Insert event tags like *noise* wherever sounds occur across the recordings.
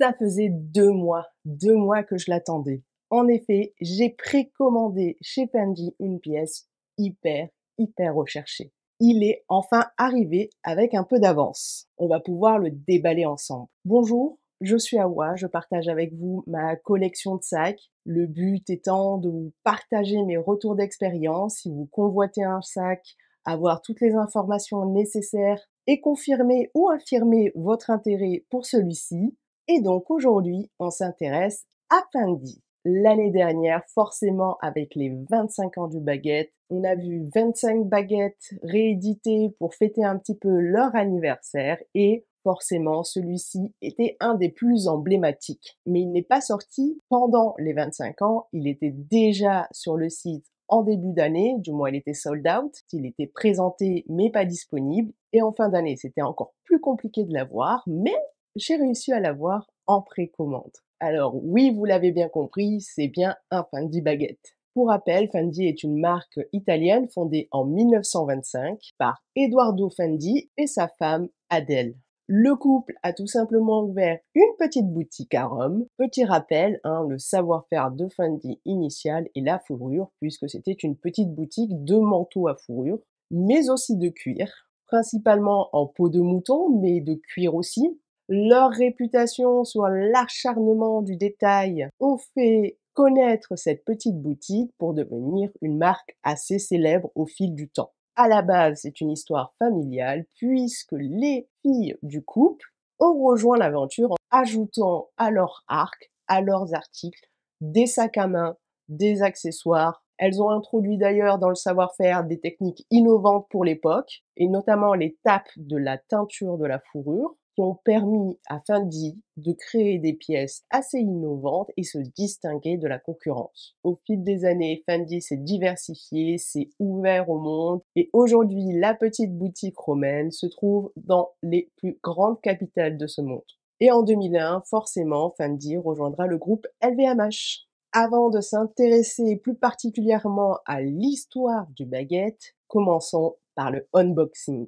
Ça faisait deux mois, deux mois que je l'attendais. En effet, j'ai précommandé chez Fendi une pièce hyper, hyper recherchée. Il est enfin arrivé avec un peu d'avance. On va pouvoir le déballer ensemble. Bonjour, je suis Awa, je partage avec vous ma collection de sacs. Le but étant de vous partager mes retours d'expérience. Si vous convoitez un sac, avoir toutes les informations nécessaires et confirmer ou infirmer votre intérêt pour celui-ci. Et donc aujourd'hui, on s'intéresse à Fendi. L'année dernière, forcément, avec les 25 ans du baguette, on a vu 25 baguettes rééditées pour fêter un petit peu leur anniversaire et forcément, celui-ci était un des plus emblématiques. Mais il n'est pas sorti pendant les 25 ans, il était déjà sur le site en début d'année, du moins il était sold out, il était présenté mais pas disponible. Et en fin d'année, c'était encore plus compliqué de l'avoir, mais j'ai réussi à l'avoir en précommande. Alors oui, vous l'avez bien compris, c'est bien un Fendi baguette. Pour rappel, Fendi est une marque italienne fondée en 1925 par Eduardo Fendi et sa femme Adèle. Le couple a tout simplement ouvert une petite boutique à Rome. Petit rappel, hein, le savoir-faire de Fendi initial et la fourrure, puisque c'était une petite boutique de manteaux à fourrure, mais aussi de cuir, principalement en peau de mouton, mais de cuir aussi, leur réputation sur l'acharnement du détail ont fait connaître cette petite boutique pour devenir une marque assez célèbre au fil du temps. À la base, c'est une histoire familiale puisque les filles du couple ont rejoint l'aventure en ajoutant à leur arc, à leurs articles, des sacs à main, des accessoires. Elles ont introduit d'ailleurs dans le savoir-faire des techniques innovantes pour l'époque, et notamment les tapes de la teinture de la fourrure, ont permis à Fendi de créer des pièces assez innovantes et se distinguer de la concurrence. Au fil des années, Fendi s'est diversifié, s'est ouvert au monde et aujourd'hui, la petite boutique romaine se trouve dans les plus grandes capitales de ce monde. Et en 2001, forcément, Fendi rejoindra le groupe LVMH. Avant de s'intéresser plus particulièrement à l'histoire du baguette, commençons par le unboxing.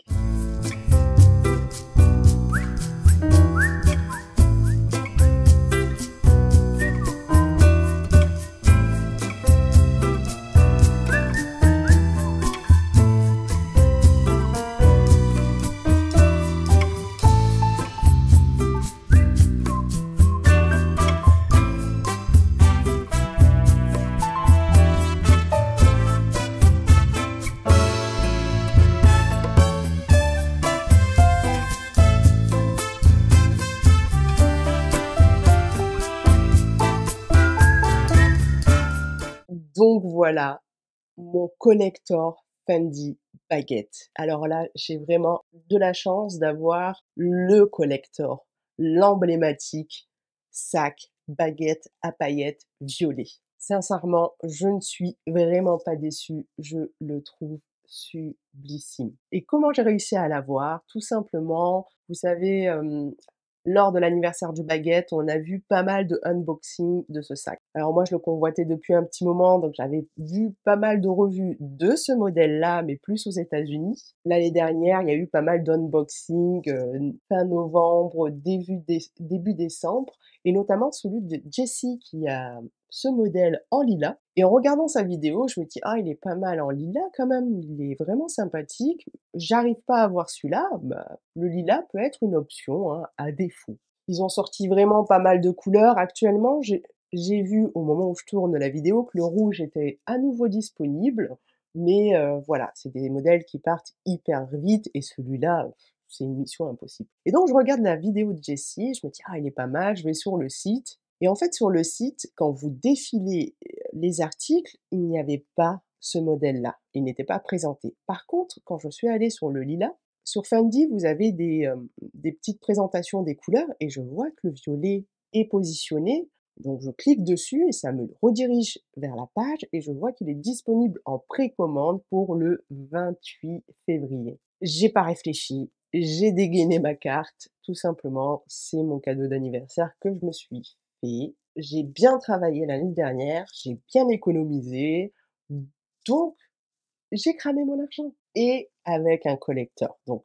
Voilà, mon collector Fendi baguette. Alors là, j'ai vraiment de la chance d'avoir le collector, l'emblématique sac baguette à paillettes violet. Sincèrement, je ne suis vraiment pas déçue. Je le trouve sublissime. Et comment j'ai réussi à l'avoir? Tout simplement, vous savez, lors de l'anniversaire du baguette, on a vu pas mal de unboxing de ce sac. Alors moi, je le convoitais depuis un petit moment, donc j'avais vu pas mal de revues de ce modèle-là, mais plus aux États-Unis. L'année dernière, il y a eu pas mal d'unboxing euh, fin novembre, début, début décembre, et notamment celui de Jessie qui a ce modèle en lilas. Et en regardant sa vidéo, je me dis, ah, il est pas mal en lilas quand même, il est vraiment sympathique. J'arrive pas à voir celui-là, bah, le lilas peut être une option hein, à défaut. Ils ont sorti vraiment pas mal de couleurs. Actuellement, j'ai vu au moment où je tourne la vidéo que le rouge était à nouveau disponible. Mais euh, voilà, c'est des modèles qui partent hyper vite et celui-là, c'est une mission impossible. Et donc je regarde la vidéo de Jessie, je me dis ah il est pas mal, je vais sur le site et en fait, sur le site, quand vous défilez les articles, il n'y avait pas ce modèle-là. Il n'était pas présenté. Par contre, quand je suis allée sur le lilas, sur Fendi, vous avez des, des petites présentations des couleurs et je vois que le violet est positionné. Donc je clique dessus et ça me redirige vers la page et je vois qu'il est disponible en précommande pour le 28 février. J'ai pas réfléchi, j'ai dégainé ma carte, tout simplement, c'est mon cadeau d'anniversaire que je me suis j'ai bien travaillé l'année dernière, j'ai bien économisé, donc j'ai cramé mon argent et avec un collecteur, donc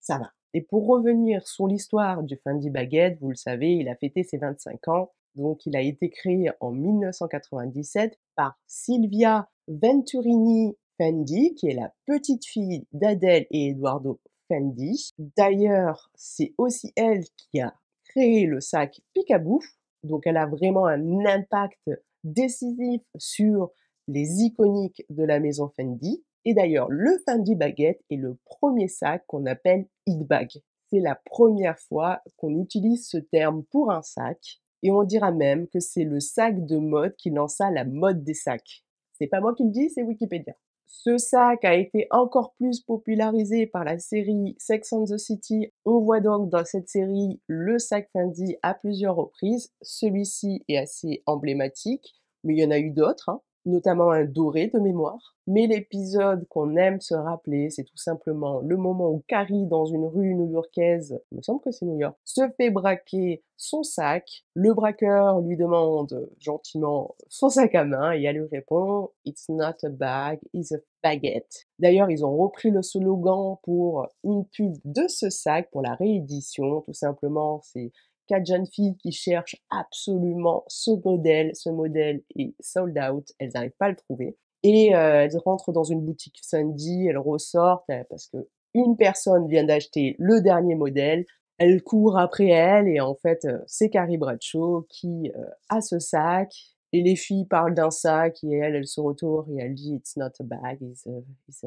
ça va. Et pour revenir sur l'histoire du Fendi Baguette, vous le savez, il a fêté ses 25 ans. Donc, il a été créé en 1997 par Silvia Venturini Fendi, qui est la petite fille d'Adèle et Eduardo Fendi. D'ailleurs, c'est aussi elle qui a créé le sac Picaboo. Donc, elle a vraiment un impact décisif sur les iconiques de la maison Fendi. Et d'ailleurs, le Fendi Baguette est le premier sac qu'on appelle Hit Bag. C'est la première fois qu'on utilise ce terme pour un sac. Et on dira même que c'est le sac de mode qui lança la mode des sacs. C'est pas moi qui le dis, c'est Wikipédia. Ce sac a été encore plus popularisé par la série Sex and the City. On voit donc dans cette série le sac Fendi à plusieurs reprises. Celui-ci est assez emblématique, mais il y en a eu d'autres. Hein notamment un doré de mémoire. Mais l'épisode qu'on aime se rappeler, c'est tout simplement le moment où Carrie, dans une rue new-yorkaise, me semble que c'est New York, se fait braquer son sac. Le braqueur lui demande gentiment son sac à main et elle lui répond It's not a bag, it's a baguette. D'ailleurs, ils ont repris le slogan pour une pub de ce sac pour la réédition. Tout simplement, c'est quatre jeunes filles qui cherchent absolument ce modèle. Ce modèle est sold out, elles n'arrivent pas à le trouver. Et euh, elles rentrent dans une boutique Sandy, elles ressortent euh, parce que une personne vient d'acheter le dernier modèle. Elle court après elle et en fait euh, c'est Carrie Bradshaw qui a ce sac. Et les filles parlent d'un sac et elle, elle se retourne et elle dit It's not a bag, it's a, it's.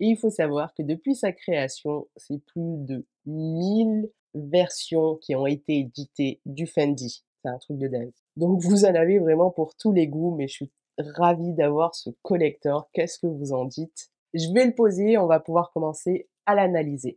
Et il faut savoir que depuis sa création, c'est plus de 1000 versions qui ont été éditées du Fendi. C'est un truc de dingue. Donc *laughs* vous en avez vraiment pour tous les goûts, mais je suis ravie d'avoir ce collector. Qu'est-ce que vous en dites? Je vais le poser, on va pouvoir commencer à l'analyser.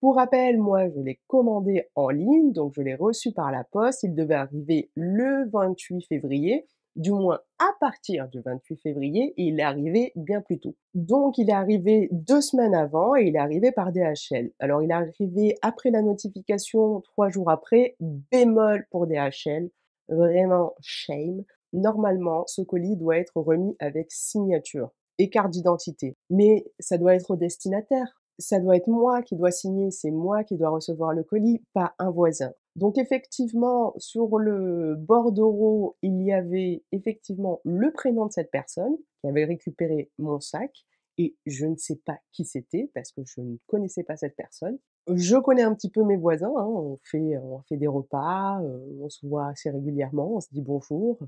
Pour rappel, moi, je l'ai commandé en ligne, donc je l'ai reçu par la poste. Il devait arriver le 28 février du moins à partir du 28 février, il est arrivé bien plus tôt. Donc il est arrivé deux semaines avant et il est arrivé par DHL. Alors il est arrivé après la notification, trois jours après, bémol pour DHL, vraiment shame. Normalement, ce colis doit être remis avec signature et carte d'identité. Mais ça doit être au destinataire ça doit être moi qui dois signer, c'est moi qui dois recevoir le colis, pas un voisin. Donc effectivement, sur le bordereau, il y avait effectivement le prénom de cette personne qui avait récupéré mon sac et je ne sais pas qui c'était parce que je ne connaissais pas cette personne. Je connais un petit peu mes voisins, hein, on, fait, on fait des repas, euh, on se voit assez régulièrement, on se dit bonjour,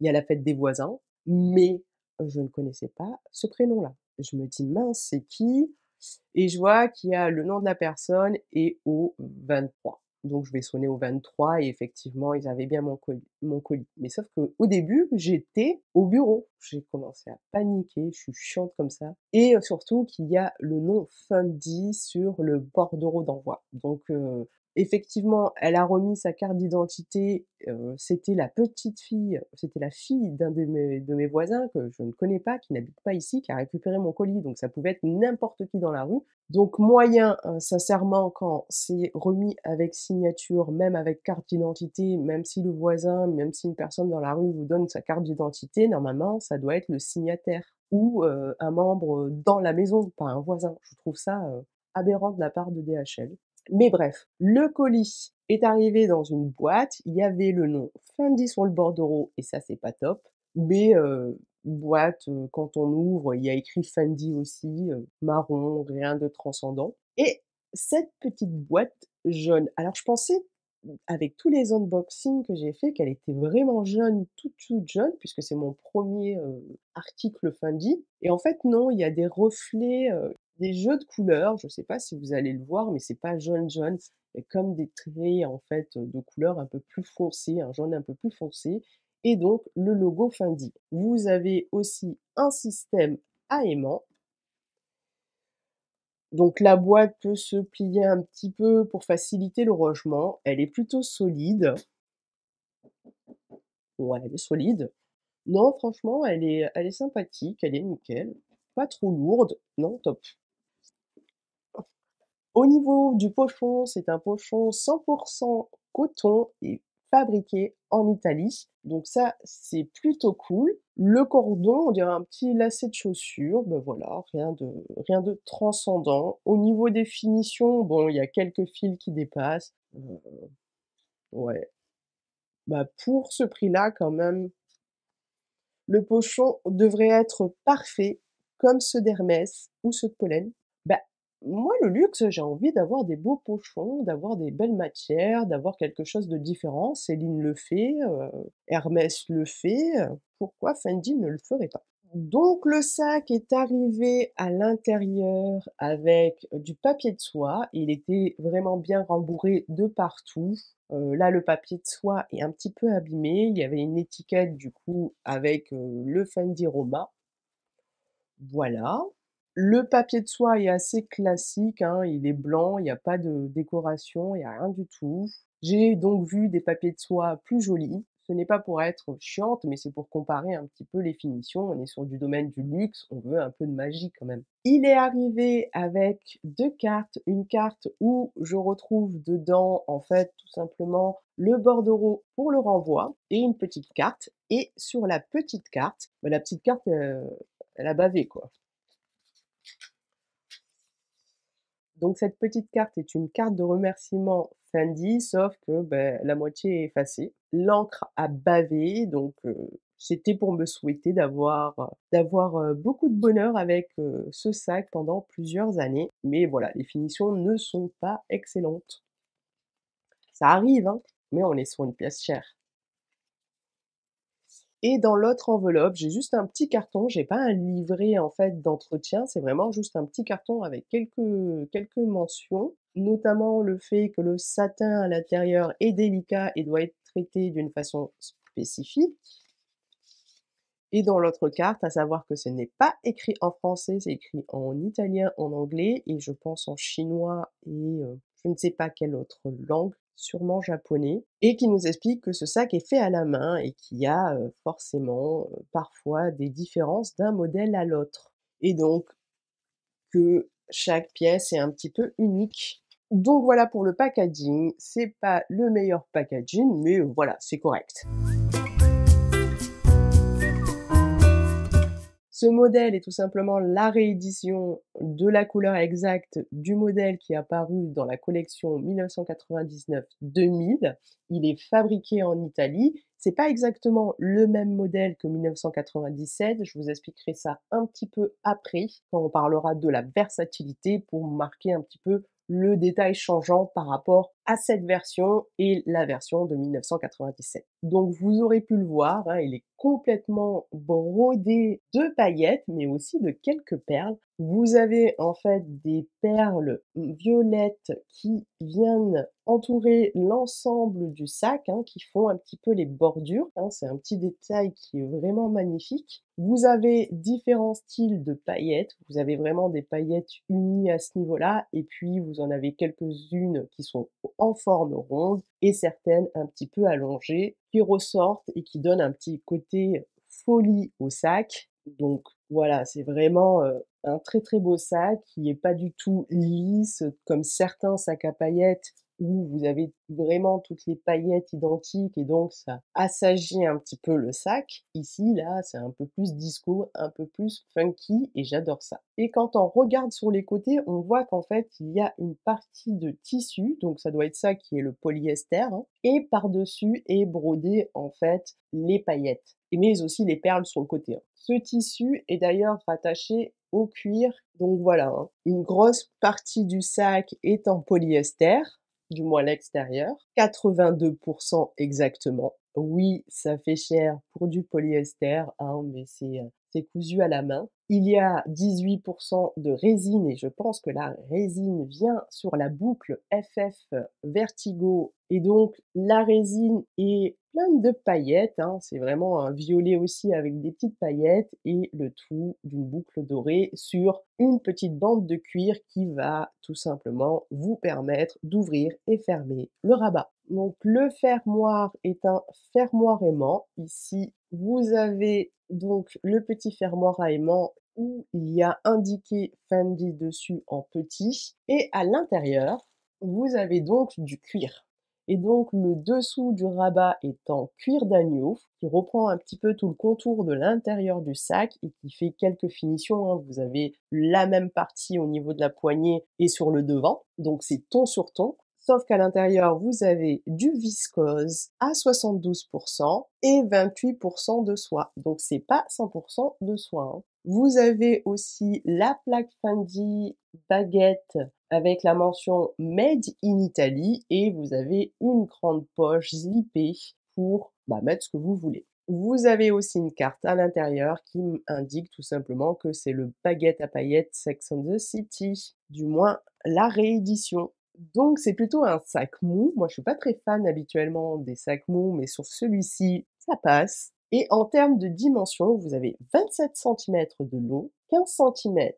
il y a la fête des voisins, mais je ne connaissais pas ce prénom-là. Je me dis mince, c'est qui? Et je vois qu'il y a le nom de la personne et au 23. Donc je vais sonner au 23 et effectivement, ils avaient bien mon colis. Mais sauf qu'au début, j'étais au bureau. J'ai commencé à paniquer, je suis chiante comme ça. Et surtout qu'il y a le nom Fundy sur le bordereau d'envoi. Donc effectivement, elle a remis sa carte d'identité. c'était la petite fille, c'était la fille d'un de mes, voisins que je ne connais pas, qui n'habite pas ici, qui a récupéré mon colis. Donc ça pouvait être n'importe qui dans la rue. Donc moyen, hein, sincèrement, quand c'est remis avec signature, même avec carte d'identité, même si le voisin, même si une personne dans la rue vous donne sa carte d'identité, normalement, ça doit être le signataire ou un membre dans la maison, pas un voisin. Je trouve ça aberrant de la part de DHL. Mais bref, le colis est arrivé dans une boîte, il y avait le nom Fendi sur le bordereau, et ça c'est pas top. Mais boîte, quand on ouvre, il y a écrit Fendi aussi, marron, rien de transcendant. Et cette petite boîte jaune, alors je pensais avec tous les unboxings que j'ai fait qu'elle était vraiment jeune, toute toute jeune, puisque c'est mon premier article Fendi. Et en fait non, il y a des reflets, des jeux de couleurs. Je ne sais pas si vous allez le voir, mais c'est pas jaune jaune, c'est comme des traits en fait de couleurs un peu plus foncées, un jaune un peu plus foncé, et donc le logo Fendi. Vous avez aussi un système à aimant. Donc la boîte peut se plier un petit peu pour faciliter le rangement. Elle est plutôt solide. Ouais, elle est solide. Non, franchement, elle est, elle est sympathique, elle est nickel. Pas trop lourde. Non, top. Au niveau du pochon, c'est un pochon 100% coton et fabriqué en Italie. Donc ça, c'est plutôt cool. Le cordon, on dirait un petit lacet de chaussure, ben voilà, rien de transcendant. Au niveau des finitions, bon, il y a quelques fils qui dépassent, heu, ouais. Bah, pour ce prix-là quand même le pochon devrait être parfait, comme ceux d'Hermès ou ceux de Polène. Moi le luxe, j'ai envie d'avoir des beaux pochons, d'avoir des belles matières, d'avoir quelque chose de différent. Céline le fait, heu, Hermès le fait, heu, pourquoi Fendi ne le ferait pas? Donc le sac est arrivé à l'intérieur avec du papier de soie. Il était vraiment bien rembourré de partout. Là, le papier de soie est un petit peu abîmé. Il y avait une étiquette du coup avec, le Fendi Roma. Voilà. Le papier de soie est assez classique, hein, il est blanc, il y a pas de décoration, il y a rien du tout. J'ai donc vu des papiers de soie plus jolis. Ce n'est pas pour être chiante, mais c'est pour comparer un petit peu les finitions. On est sur du domaine du luxe, on veut un peu de magie quand même. Il est arrivé avec 2 cartes, une carte où je retrouve dedans, en fait, tout simplement le bordereau pour le renvoi et une petite carte et sur la petite carte, bah, la petite carte, heu, elle a bavé quoi. Donc cette petite carte est une carte de remerciement Fendi, sauf que, beh, la moitié est effacée. L'encre a bavé, donc heu, c'était pour me souhaiter d'avoir, heu, beaucoup de bonheur avec, heu, ce sac pendant plusieurs années. Mais voilà, les finitions ne sont pas excellentes. Ça arrive, hein, mais on est sur une pièce chère. Et dans l'autre enveloppe, j'ai juste un petit carton, j'ai pas un livret en fait d'entretien, c'est vraiment juste un petit carton avec quelques quelques mentions, notamment le fait que le satin à l'intérieur est délicat et doit être traité d'une façon spécifique. Et dans l'autre carte, à savoir que ce n'est pas écrit en français, c'est écrit en italien, en anglais et je pense en chinois et heu, je ne sais pas quelle autre langue, sûrement japonais et qui nous explique que ce sac est fait à la main et qu'il y a, forcément, parfois des différences d'un modèle à l'autre et donc que chaque pièce est un petit peu unique. Donc voilà pour le packaging, c'est pas le meilleur packaging, mais voilà, c'est correct. Ce modèle est tout simplement la réédition de la couleur exacte du modèle qui est apparu dans la collection 1999-2000. Il est fabriqué en Italie. C'est pas exactement le même modèle que 1997, je vous expliquerai ça un petit peu après, quand on parlera de la versatilité pour marquer un petit peu le détail changeant par rapport à cette version et la version de 1997. Donc vous aurez pu le voir, hein, il est complètement brodé de paillettes, mais aussi de quelques perles. Vous avez en fait des perles violettes qui viennent entourer l'ensemble du sac, hein, qui font un petit peu les bordures, hein, c'est un petit détail qui est vraiment magnifique. Vous avez différents styles de paillettes, vous avez vraiment des paillettes unies à ce niveau-là, et puis vous en avez quelques-unes qui sont en forme ronde et certaines un petit peu allongées, qui ressortent et qui donnent un petit côté folie au sac. Donc voilà, c'est vraiment, un très, très beau sac qui est pas du tout lisse comme certains sacs à paillettes où vous avez vraiment toutes les paillettes identiques et donc ça assagit un petit peu le sac. Ici, là, c'est un peu plus disco, un peu plus funky et j'adore ça. Et quand on regarde sur les côtés, on voit qu'en fait, il y a une partie de tissu, donc ça doit être ça qui est le polyester, hein, et par-dessus est brodé en fait les paillettes, et mais aussi les perles sur le côté. Hein. Ce tissu est d'ailleurs rattaché au cuir, donc voilà, hein, une grosse partie du sac est en polyester, du moins l'extérieur, 82% exactement. Oui, ça fait cher pour du polyester, hein, mais c'est cousu à la main. Il y a 18% de résine et je pense que la résine vient sur la boucle FF Vertigo et donc la résine est pleine de paillettes, hein, c'est vraiment un violet aussi avec des petites paillettes et le tout d'une boucle dorée sur une petite bande de cuir qui va tout simplement vous permettre d'ouvrir et fermer le rabat. Donc le fermoir est un fermoir aimant. Ici, vous avez donc le petit fermoir à aimant où il y a indiqué Fendi dessus en petit et à l'intérieur, vous avez donc du cuir. Et donc le dessous du rabat est en cuir d'agneau, qui reprend un petit peu tout le contour de l'intérieur du sac et qui fait quelques finitions. Hein. Vous avez la même partie au niveau de la poignée et sur le devant, donc c'est ton sur ton. Sauf qu'à l'intérieur, vous avez du viscose à 72% et 28% de soie. Donc c'est pas 100% de soie. Hein. Vous avez aussi la plaque Fendi baguette avec la mention Made in Italy et vous avez une grande poche zippée pour bah, mettre ce que vous voulez. Vous avez aussi une carte à l'intérieur qui indique tout simplement que c'est le baguette à paillettes Sex and the City, du moins la réédition. Donc c'est plutôt un sac mou. Moi je suis pas très fan habituellement des sacs mous, mais sur celui-ci ça passe. Et en termes de dimension, vous avez 27 cm de long, 15 cm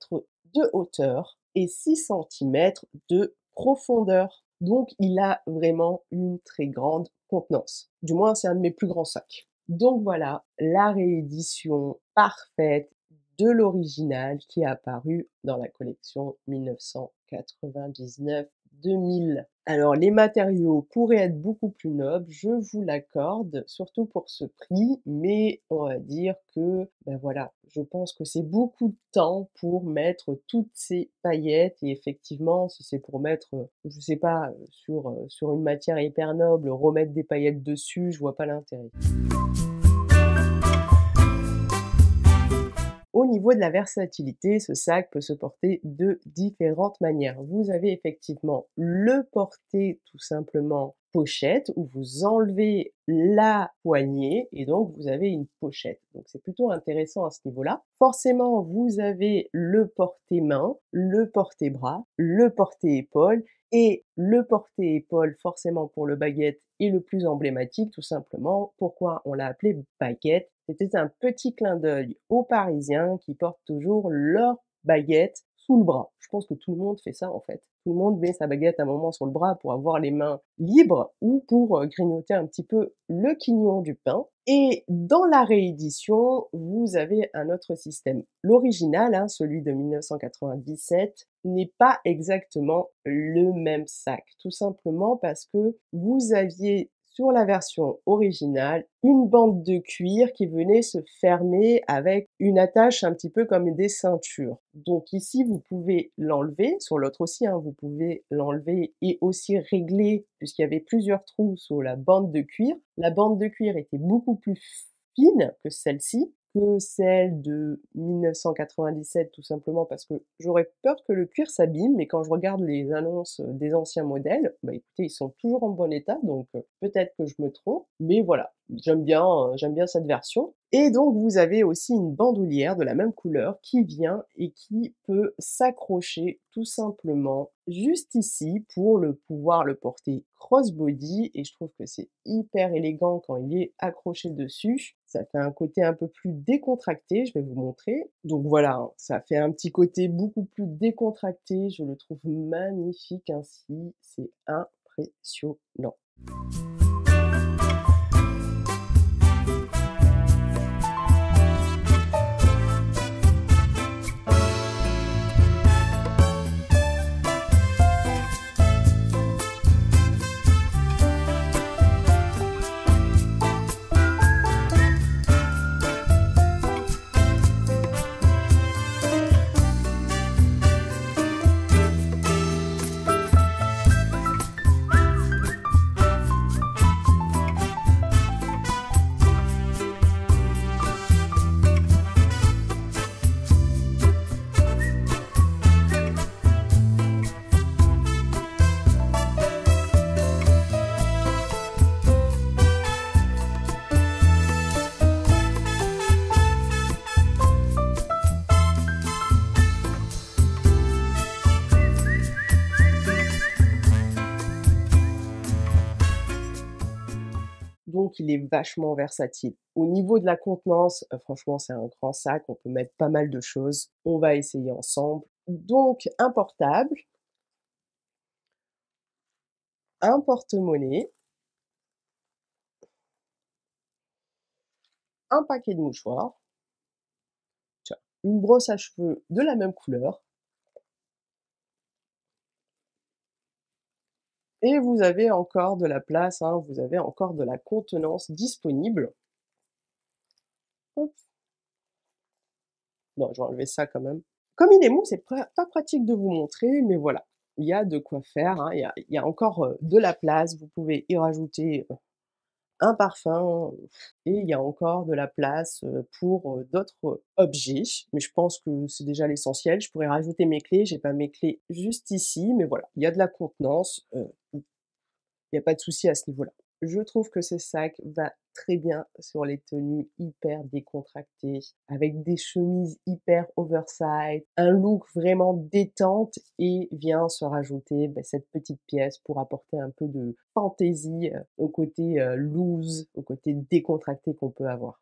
de hauteur et 6 cm de profondeur. Donc il a vraiment une très grande contenance. Du moins c'est un de mes plus grands sacs. Donc voilà, la réédition parfaite de l'original qui est apparu dans la collection 1999 2000. Alors les matériaux pourraient être beaucoup plus nobles, je vous l'accorde, surtout pour ce prix, mais on va dire que, ben voilà, je pense que c'est beaucoup de temps pour mettre toutes ces paillettes et effectivement, si c'est pour mettre, je sais pas, sur, sur une matière hyper noble, remettre des paillettes dessus, je vois pas l'intérêt. Niveau de la versatilité, ce sac peut se porter de différentes manières. Vous avez effectivement le porter tout simplement pochette où vous enlevez la poignée et donc vous avez une pochette. Donc c'est plutôt intéressant à ce niveau-là. Forcément, vous avez le porter-main, le porter-bras, le porter-épaule et le porter-épaule forcément pour le baguette est le plus emblématique tout simplement. Pourquoi on l'a appelé baguette c'était un petit clin d'œil aux Parisiens qui portent toujours leur baguette sous le bras. Je pense que tout le monde fait ça en fait. Tout le monde met sa baguette un moment sur le bras pour avoir les mains libres ou pour euh, grignoter un petit peu le quignon du pain. Et dans la réédition, vous avez un autre système. L'original, hein, celui de 1997, n'est pas exactement le même sac. Tout simplement parce que vous aviez sur la version originale une bande de cuir qui venait se fermer avec une attache un petit peu comme des ceintures. Donc ici, vous pouvez l'enlever, sur l'autre aussi, hein, vous pouvez l'enlever et aussi régler, puisqu'il y avait plusieurs trous sur la bande de cuir. La bande de cuir était beaucoup plus fine que celle-ci, que celle de 1997 tout simplement parce que j'aurais peur que le cuir s'abîme, mais quand je regarde les annonces des anciens modèles, bah écoutez, ils sont toujours en bon état, donc peut-être que je me trompe, mais voilà, j'aime bien, j'aime bien cette version. Et donc vous avez aussi une bandoulière de la même couleur qui vient et qui peut s'accrocher tout simplement juste ici pour le pouvoir le porter crossbody et je trouve que c'est hyper élégant quand il est accroché dessus. Ça fait un côté un peu plus décontracté, je vais vous montrer. Donc voilà, hein, ça fait un petit côté beaucoup plus décontracté, je le trouve magnifique ainsi, c'est impressionnant. Donc il est vachement versatile. Au niveau de la contenance, euh, franchement, c'est un grand sac, on peut mettre pas mal de choses. On va essayer ensemble. Donc, un portable, un porte-monnaie, un paquet de mouchoirs, une brosse à cheveux de la même couleur, Et vous avez encore de la place, hein, vous avez encore de la contenance disponible. Non, je vais enlever ça quand même. Comme il est mou, c'est pas pratique de vous montrer, mais voilà, il y a de quoi faire, hein, il, y a, il y a encore euh, de la place, vous pouvez y rajouter euh, un parfum et il y a encore de la place pour d'autres objets. Mais je pense que c'est déjà l'essentiel. Je pourrais rajouter mes clés. J'ai pas mes clés juste ici, mais voilà, il y a de la contenance. Il n'y a pas de souci à ce niveau-là. Je trouve que ce sac va très bien sur les tenues hyper décontractées, avec des chemises hyper oversize, un look vraiment détente et vient se rajouter bah, cette petite pièce pour apporter un peu de fantaisie euh, au côté euh, loose, au côté décontracté qu'on peut avoir.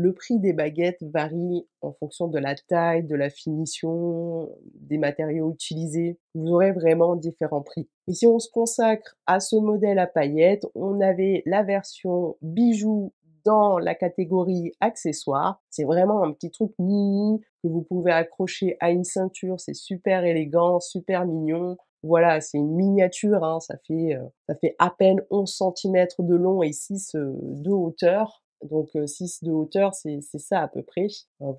Le prix des baguettes varie en fonction de la taille, de la finition, des matériaux utilisés. Vous aurez vraiment différents prix. Et si on se consacre à ce modèle à paillettes, on avait la version bijoux dans la catégorie accessoires. C'est vraiment un petit truc mini que vous pouvez accrocher à une ceinture. C'est super élégant, super mignon. Voilà, c'est une miniature, hein. ça, fait, euh, ça fait à peine 11 cm de long et 6 euh, de hauteur. Donc 6 de hauteur, c'est ça à peu près.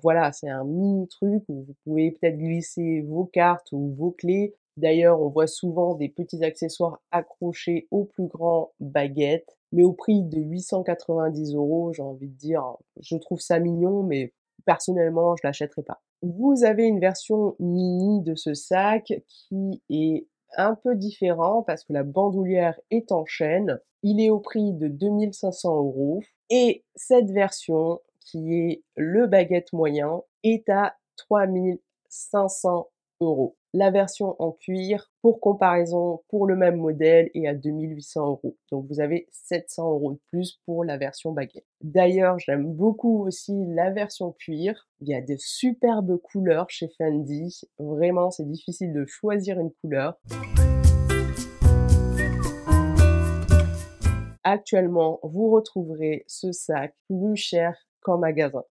voilà, c'est un mini truc où vous pouvez peut-être glisser vos cartes ou vos clés. D'ailleurs, on voit souvent des petits accessoires accrochés aux plus grands baguettes, mais au prix de 890 euros, j'ai envie de dire, je trouve ça mignon, mais personnellement, je l'achèterai pas. Vous avez une version mini de ce sac qui est un peu différent parce que la bandoulière est en chaîne. Il est au prix de 2500 euros. Et cette version, qui est le baguette moyen, est à 3500 euros. La version en cuir, pour comparaison, pour le même modèle, est à 2800 euros. Donc vous avez 700 euros de plus pour la version baguette. D'ailleurs, j'aime beaucoup aussi la version cuir. Il y a de superbes couleurs chez Fendi. Vraiment, c'est difficile de choisir une couleur. Actuellement, vous retrouverez ce sac plus cher qu'en magasin.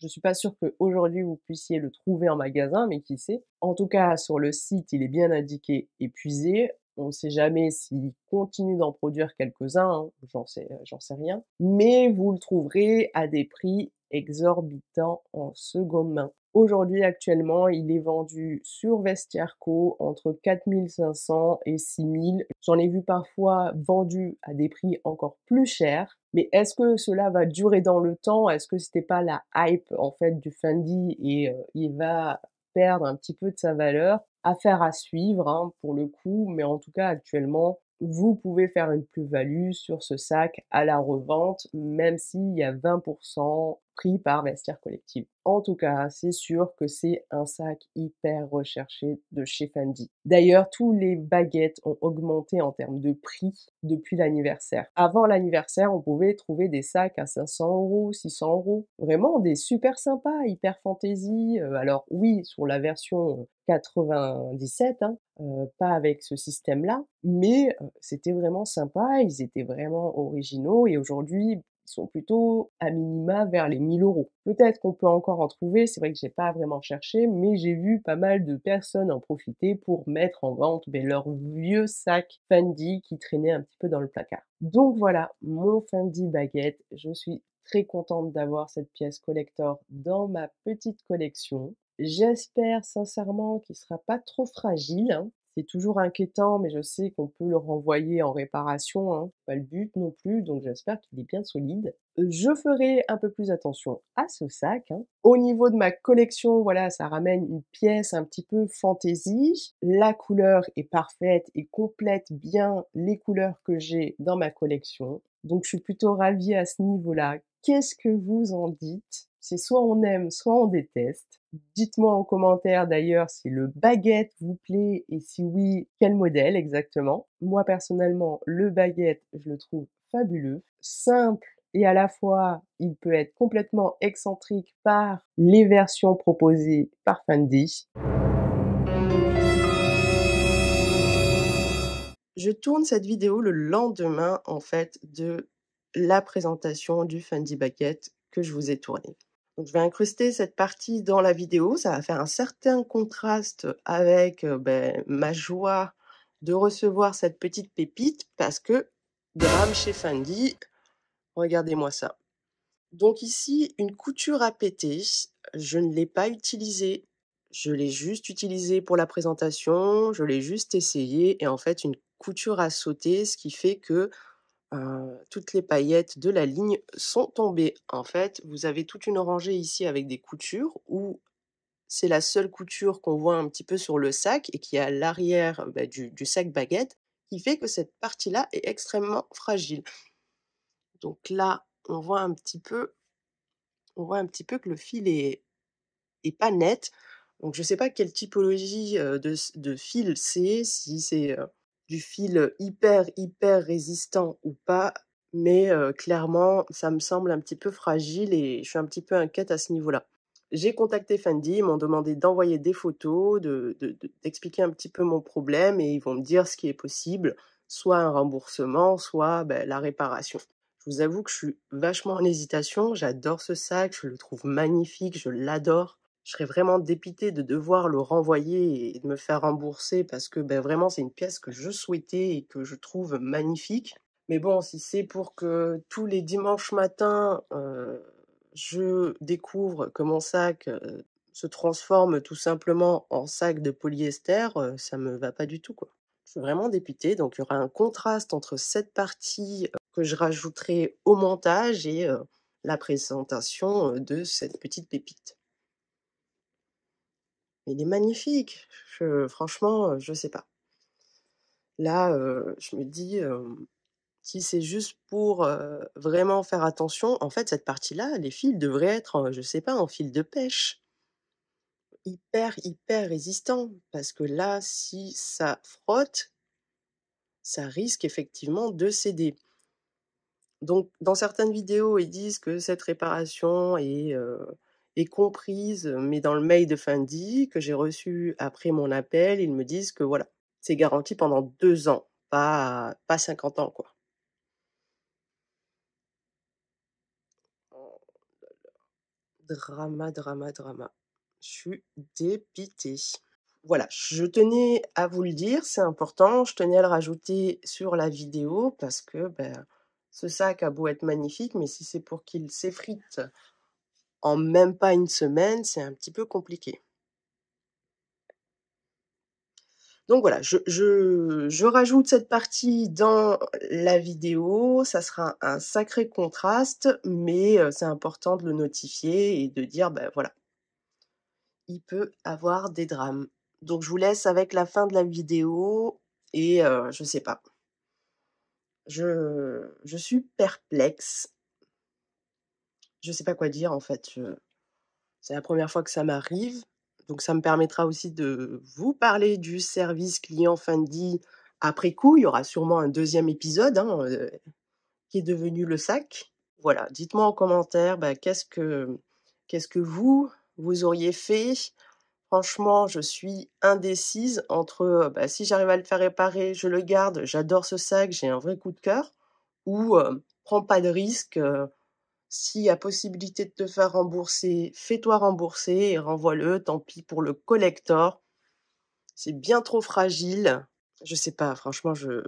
Je suis pas sûre qu'aujourd'hui vous puissiez le trouver en magasin, mais qui sait. En tout cas, sur le site, il est bien indiqué épuisé. On ne sait jamais s'il continue d'en produire quelques-uns, hein. j'en sais, j'en sais rien. Mais vous le trouverez à des prix exorbitants en seconde main. Aujourd'hui, actuellement, il est vendu sur Vestiarco entre 4500 et 6000. J'en ai vu parfois vendu à des prix encore plus chers. Mais est-ce que cela va durer dans le temps? Est-ce que c'était pas la hype en fait du Fendi et euh, il va perdre un petit peu de sa valeur? Affaire à suivre hein, pour le coup, mais en tout cas actuellement, vous pouvez faire une plus-value sur ce sac à la revente, même s'il y a 20% par Vestiaire Collective. En tout cas, c'est sûr que c'est un sac hyper recherché de chez Fendi. D'ailleurs, tous les baguettes ont augmenté en termes de prix depuis l'anniversaire. Avant l'anniversaire, on pouvait trouver des sacs à 500 euros, 600 euros. Vraiment des super sympas, hyper fantaisie. Euh, alors oui, sur la version 97, hein, euh, pas avec ce système-là, mais euh, c'était vraiment sympa, ils étaient vraiment originaux et aujourd'hui sont plutôt à minima vers les 1000 euros. Peut-être qu'on peut encore en trouver, c'est vrai que j'ai pas vraiment cherché, mais j'ai vu pas mal de personnes en profiter pour mettre en vente leur vieux sac Fendi qui traînait un petit peu dans le placard. Donc voilà, mon Fendi baguette, je suis très contente d'avoir cette pièce collector dans ma petite collection. J'espère sincèrement qu'il sera pas trop fragile. Hein. C'est toujours inquiétant, mais je sais qu'on peut le renvoyer en réparation, hein. pas le but non plus, donc j'espère qu'il est bien solide. Je ferai un peu plus attention à ce sac. Hein. Au niveau de ma collection, voilà, ça ramène une pièce un petit peu fantaisie. La couleur est parfaite et complète bien les couleurs que j'ai dans ma collection. Donc je suis plutôt ravie à ce niveau-là. Qu'est-ce que vous en dites? C'est soit on aime, soit on déteste. Dites-moi en commentaire d'ailleurs si le baguette vous plaît et si oui, quel modèle exactement. Moi personnellement, le baguette, je le trouve fabuleux, simple et à la fois il peut être complètement excentrique par les versions proposées par Fendi. Je tourne cette vidéo le lendemain en fait de la présentation du Fendi Baguette que je vous ai tourné. Je vais incruster cette partie dans la vidéo, ça va faire un certain contraste avec, heu, beh, ma joie de recevoir cette petite pépite parce que drame chez Fendi, regardez-moi ça. Donc ici, une couture à péter, je ne l'ai pas utilisée, je l'ai juste utilisée pour la présentation, je l'ai juste essayée. Et en fait une couture à sauter, ce qui fait que, heu, toutes les paillettes de la ligne sont tombées. En fait, vous avez toute une rangée ici avec des coutures où c'est la seule couture qu'on voit un petit peu sur le sac et qui est à l'arrière, bah, du sac baguette, qui fait que cette partie-là est extrêmement fragile. Donc là, on voit un petit peu on voit un petit peu que le fil est pas net. Donc je sais pas quelle typologie, heu, de fil c'est, si c'est, heu, du fil, hyper, hyper résistant ou pas, mais clairement, ça me semble un petit peu fragile et je suis un petit peu inquiète à ce niveau-là. J'ai contacté Fendi, ils m'ont demandé d'envoyer des photos, de de de d'expliquer un petit peu mon problème et ils vont me dire ce qui est possible, soit un remboursement, soit, bah, la réparation. Je vous avoue que je suis vachement en hésitation, j'adore ce sac, je le trouve magnifique, je l'adore. Je serais vraiment dépitée de devoir le renvoyer et de me faire rembourser parce que, beh, vraiment c'est une pièce que je souhaitais et que je trouve magnifique. Mais bon, si c'est pour que tous les dimanches matins, heu, je découvre que mon sac, heu, se transforme tout simplement en sac de polyester, heu, ça me va pas du tout, quoi. Je suis vraiment dépitée, donc il y aura un contraste entre cette partie, heu, que je rajouterai au montage et la présentation, de cette petite pépite. Il est magnifique! Franchement, heu, je sais pas. Là, heu, je me dis, si c'est juste pour, vraiment faire attention, en fait, cette partie-là, les fils devraient être en, je sais pas, en fil de pêche. Hyper, hyper résistant parce que là, si ça frotte ça risque effectivement de céder. Donc dans certaines vidéos, ils disent que cette réparation est, comprise, mais dans le mail de Fendi que j'ai reçu après mon appel, ils me disent que voilà, c'est garanti pendant 2 ans, pas pas 50 ans, quoi. Oh. Drama, drama, drama. Je suis dépitée. Voilà, je tenais à vous le dire, c'est important, je tenais à le rajouter sur la vidéo parce que, bah, ce sac a beau être magnifique, mais si c'est pour qu'il s'effrite en même pas une semaine, c'est un petit peu compliqué. Donc voilà, je je je rajoute cette partie dans la vidéo, ça sera un sacré contraste, mais c'est important de le notifier et de dire, bah, voilà il peut avoir des drames. Donc je vous laisse avec la fin de la vidéo et je sais pas. Je je suis perplexe. Je sais pas quoi dire en fait, c'est la 1re fois que ça m'arrive, donc ça me permettra aussi de vous parler du service client Fendi après coup. Il y aura sûrement un 2e épisode, hein, heu, qui est devenu le sac. Voilà, dites-moi en commentaire, bah, qu'est-ce que qu'est-ce que vous, vous auriez fait? Franchement, je suis indécise entre, bah, si j'arrive à le faire réparer, je le garde, j'adore ce sac, j'ai un vrai coup de cœur ou heu, prends pas de risque, heu, s'il y a possibilité de te faire rembourser, fais-toi rembourser et renvoie-le, tant pis pour le collector. C'est bien trop fragile. Je sais pas, franchement, je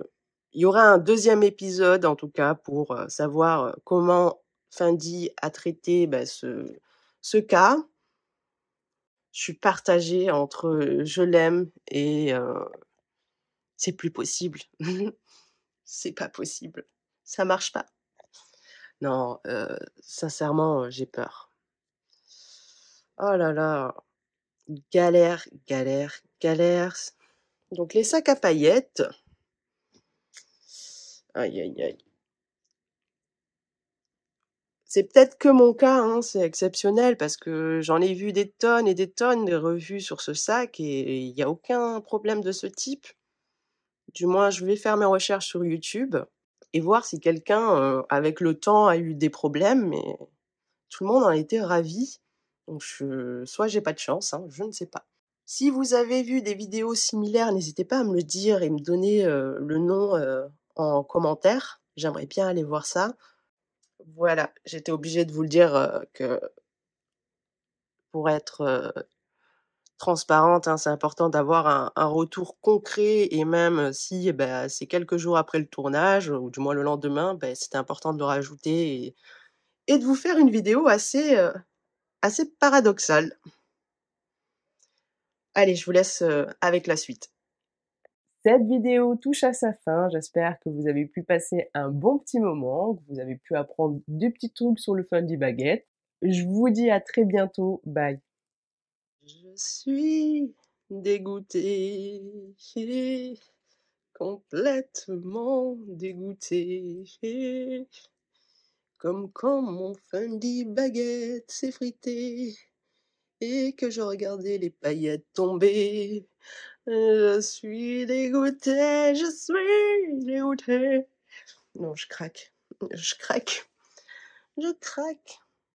il y aura un 2e épisode en tout cas pour, heu, savoir, heu, comment Fendi a traité, bah, ce ce cas. Je suis partagée entre, heu, je l'aime et c'est plus possible. *laughs* C'est pas possible, ça marche pas. Non, sincèrement, j'ai peur. Oh là là, galère, galère, galère. Donc les sacs à paillettes aïe, aïe, aïe. C'est peut-être que mon cas, hein, c'est exceptionnel parce que j'en ai vu des tonnes et des tonnes de revues sur ce sac et il y a aucun problème de ce type. Du moins, je vais faire mes recherches sur YouTube et voir si quelqu'un, avec le temps, a eu des problèmes, mais tout le monde en était ravi. Donc je soit j'ai pas de chance, hein, je ne sais pas. Si vous avez vu des vidéos similaires, n'hésitez pas à me le dire et me donner, le nom, en commentaire. J'aimerais bien aller voir ça. Voilà, j'étais obligée de vous le dire, que pour être, transparente, hein, c'est important d'avoir un retour concret et même si, bah, c'est quelques jours après le tournage ou du moins le lendemain, beh, c'était important de le rajouter et de vous faire une vidéo assez, heu, assez paradoxale. Allez, je vous laisse, heu, avec la suite. Cette vidéo touche à sa fin, j'espère que vous avez pu passer un bon petit moment, que vous avez pu apprendre des petits trucs sur le Fundy Baguette. Je vous dis à très bientôt, bye. Suis dégoûtée, complètement dégoûtée, comme quand mon Fundy Baguette s'effritait et que je regardais les paillettes tomber. Je suis dégoûtée, je suis dégoûtée. Non, je craque, je craque, je craque.